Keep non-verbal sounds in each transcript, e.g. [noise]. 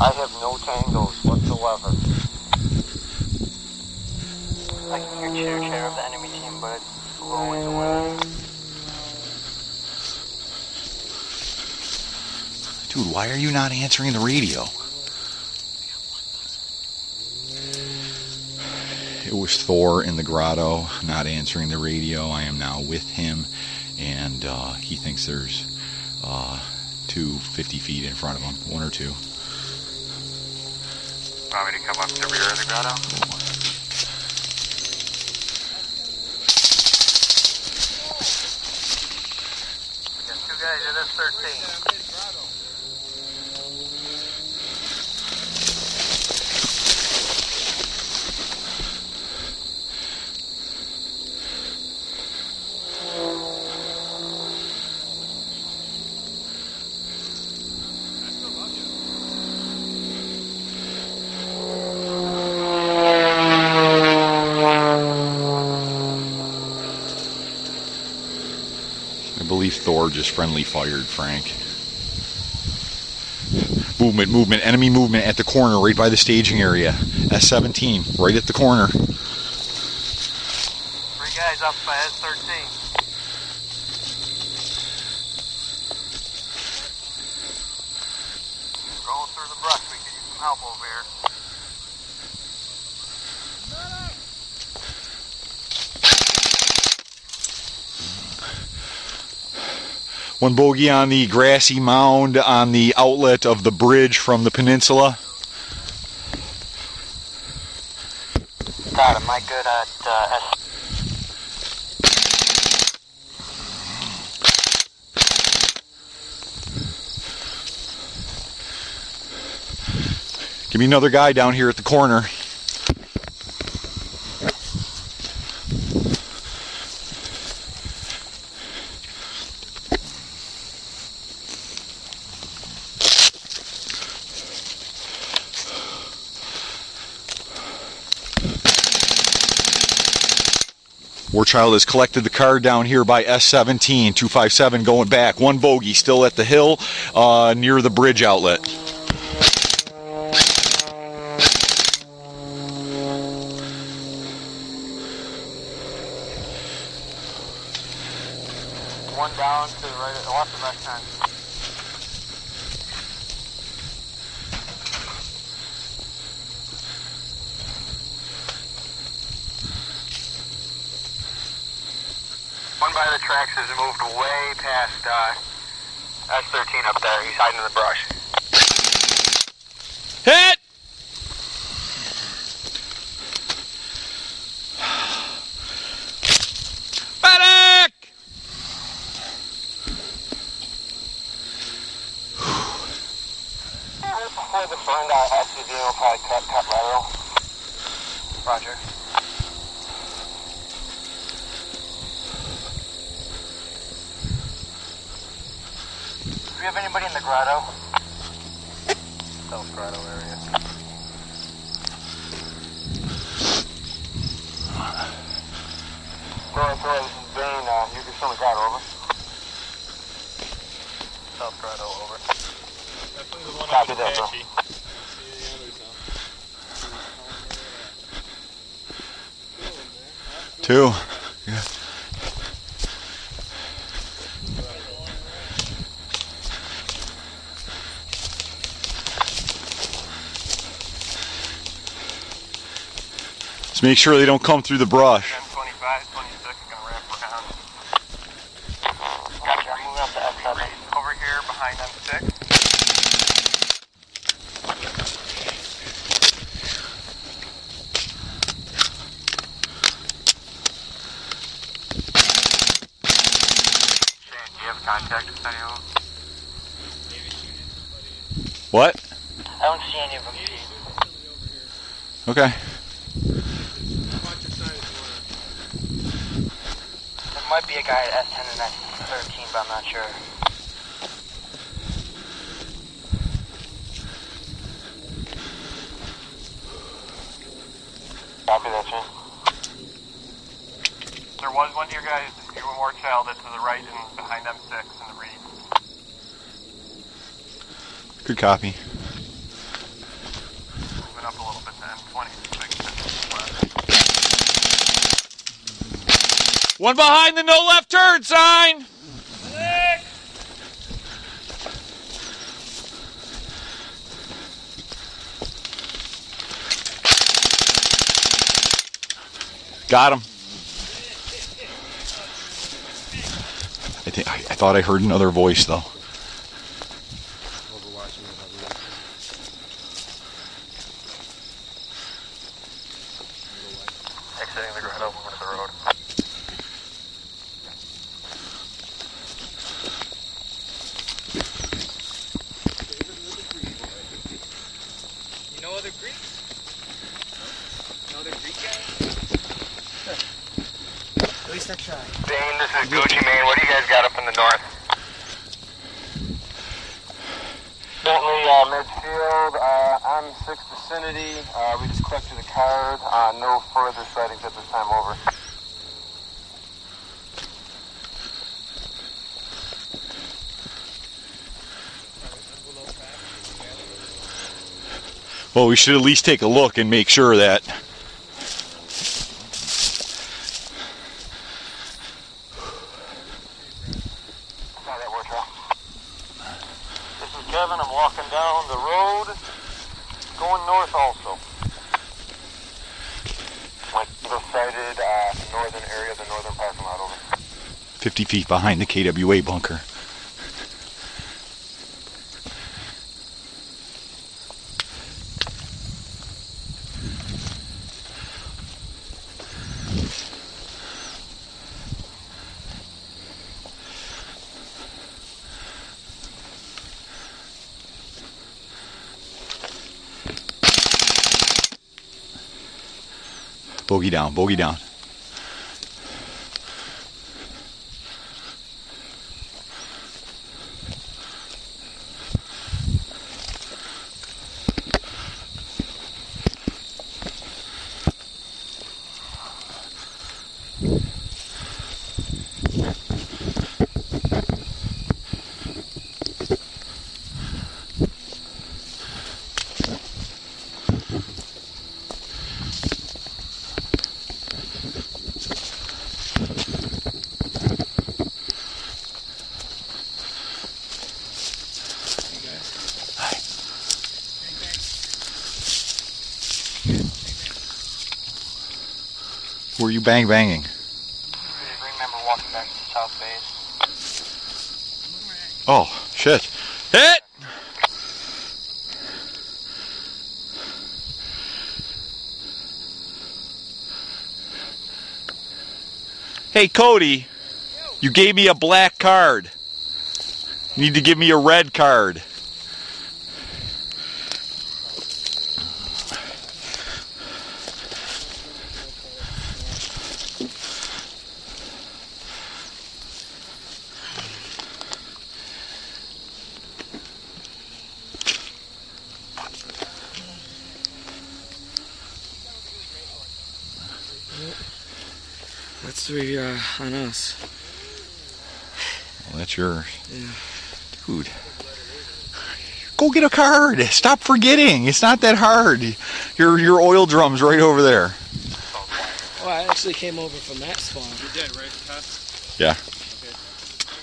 I have no tangos whatsoever. I can hear chitter chatter of the enemy team, but it's a little ways away. Dude, why are you not answering the radio? It was Thor in the grotto, not answering the radio. I am now with him, and uh, he thinks there's uh, two 50 feet in front of him, one or two. Want to come up to the rear of the grotto? Got two guys at S13. I believe Thor just friendly fired Frank. Movement, movement, enemy movement at the corner, right by the staging area. S17, right at the corner. Three guys up by S13. Rolling through the brush, we could use some help over here. One bogey on the grassy mound on the outlet of the bridge from the peninsula. Him. Am I good at uh, S? Give me another guy down here at the corner. Warchild has collected the card down here by S17, 257 going back. One bogey still at the hill uh, near the bridge outlet. One down to the right, left of S10. One by the tracks has moved way past uh, S13 up there. He's hiding in the brush. Do we have anybody in the grotto? South grotto area. Thor, Thor, this is Bane. Uh, you can still the grotto, over. South grotto, over. Copy that, bro. Two. Yeah. Just make sure they don't come through the brush. 10, 25, 26, gonna wrap around. Gotcha. I'm moving up to S7. Over here behind M6. Shane, do you have contact with any of them? What? I don't see any of them, Okay. There might be guy at S10 and S13, but I'm not sure. Copy that, Shane. There was one here, guys. You and War child to the right and behind M6 in the reeds. Good copy. One behind the no left turn sign. Got him. I think I, I thought I heard another voice though. Exiting the moving to the road. You know other Greeks? No other Greek guys? At least I tried. Dane, this is Gucci Mane. What do you guys got up in the north? Bentley, uh, midfield, uh, on 6 vicinity. Uh, we just collected a card. Uh, no further sightings at this time. Over. Well, we should at least take a look and make sure that Got that work, huh? This is Kevin. I'm walking down the road, going north also. Sighted uh, northern area the northern parking lot. Over. 50 feet behind the KWA bunker. Bogey down, bogey down. Were you bang banging? remember walking back to the south base. Oh, shit. Hit! Hey, Cody, you gave me a black card. You need to give me a red card. That's three uh, on us. Well, that's yours. Yeah. Dude. Go get a card. Stop forgetting. It's not that hard. Your your oil drum's right over there. Oh, I actually came over from that spawn. You did, right, Tess? Yeah.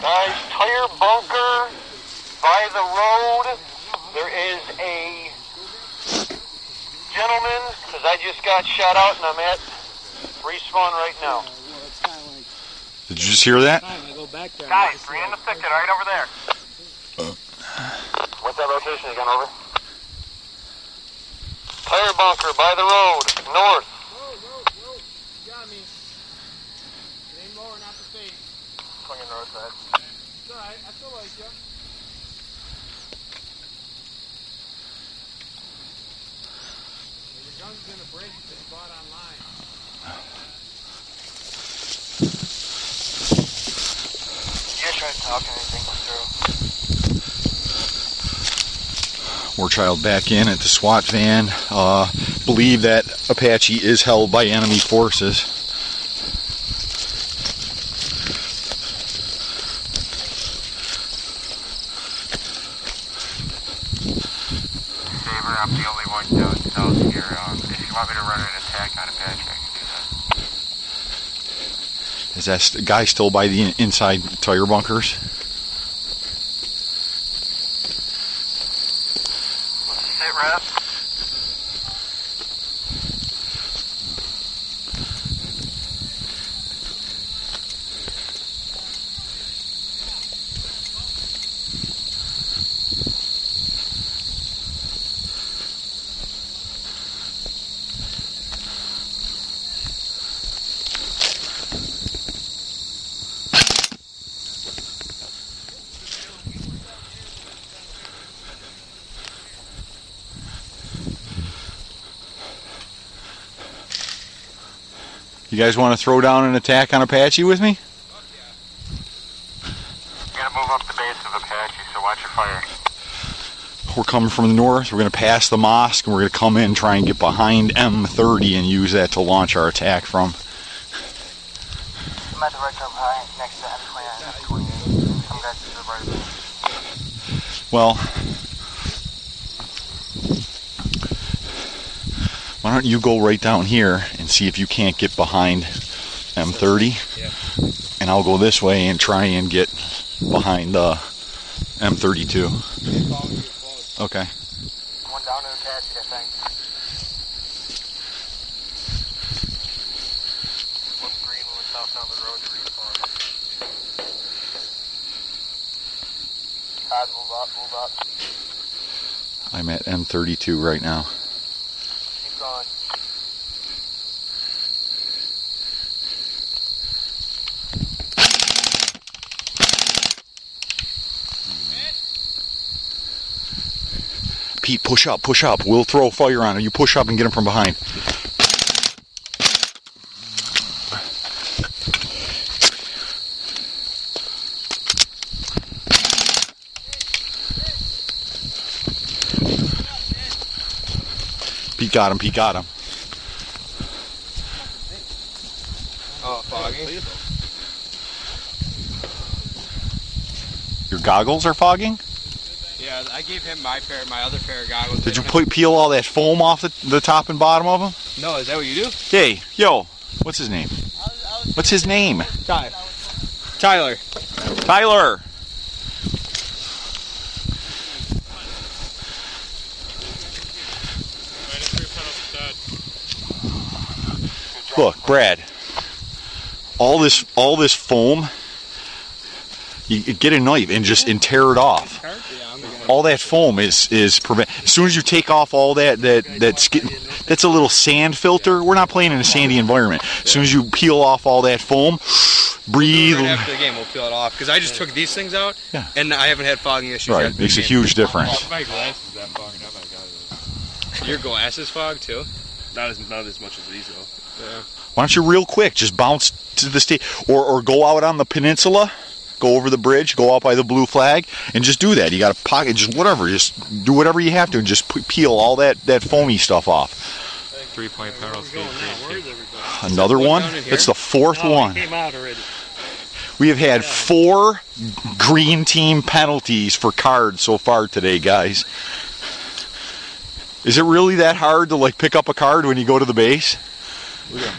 Guys, tire bunker by the road. There is a gentleman, because I just got shot out and I'm at respawn right now. Well, it's kind of like Did you just hear that? time I go back there. Guys, it's three in the thicket right over there. Uh. What's that location again? Over. Tire bunker by the road, north. you got me. It ain't lower, not the face. Swinging north side. It's alright, I still like you. Your gun's gonna break if it's bought online. You guys trying to talk anything through? War child back in at the SWAT van. Uh, believe that Apache is held by enemy forces. Saber I'm the only one down south here. Um, if you want me to run an attack on Apache, I can do that. Is that guy still by the inside tire bunkers? You guys want to throw down an attack on Apache with me? I'm gonna move up the base of Apache, so watch your fire. We're coming from the north. We're going to pass the mosque and we're going to come in, try and get behind M30 and use that to launch our attack from. I'm at the right turn behind, next to M20 M28. Some guys to the right of me. Well, why don't you go right down here and see if you can't get behind M30? Yeah. And I'll go this way and try and get behind uh, M32. Okay. One down to Apache, I think. One green moving south down the road to respawn. Todd, move up, move up. I'm at M32 right now. Keep going. Pete, push up, push up. We'll throw fire on him. You push up and get him from behind. Pete got him. Pete got him. Oh, foggy. Your goggles are fogging? I gave him my pair, my other pair of goggles. Did you put, peel all that foam off the, the top and bottom of them? No, is that what you do? Hey, yo, what's his name? What's his name? Tyler. Tyler. Tyler. Look, Brad. All this, all this foam. You you get a knife and just and tear it off. Yeah, I'm gonna. All that foam is is prevent. As soon as you take off all that that that skin, that's a little sand filter. We're not playing in a sandy environment. As soon as you peel off all that foam, breathe. Right after the game, we'll peel it off because I just took these things out, Yeah. and I haven't had fogging issues Right, yet. makes a huge difference. My glasses that fogged up. I got it. [laughs] Your glasses fog too. Not as not as much as these though. Yeah. Why don't you real quick just bounce to the state or or go out on the peninsula, go over the bridge, go out by the blue flag, and just do that. You got a pocket, just whatever, just do whatever you have to, and just peel all that that foamy stuff off. Three point pedal speed. Another one one. down in here? That's the fourth oh, one. Came out already. We have had four green team penalties for cards so far today, guys. Is it really that hard to like pick up a card when you go to the base? We got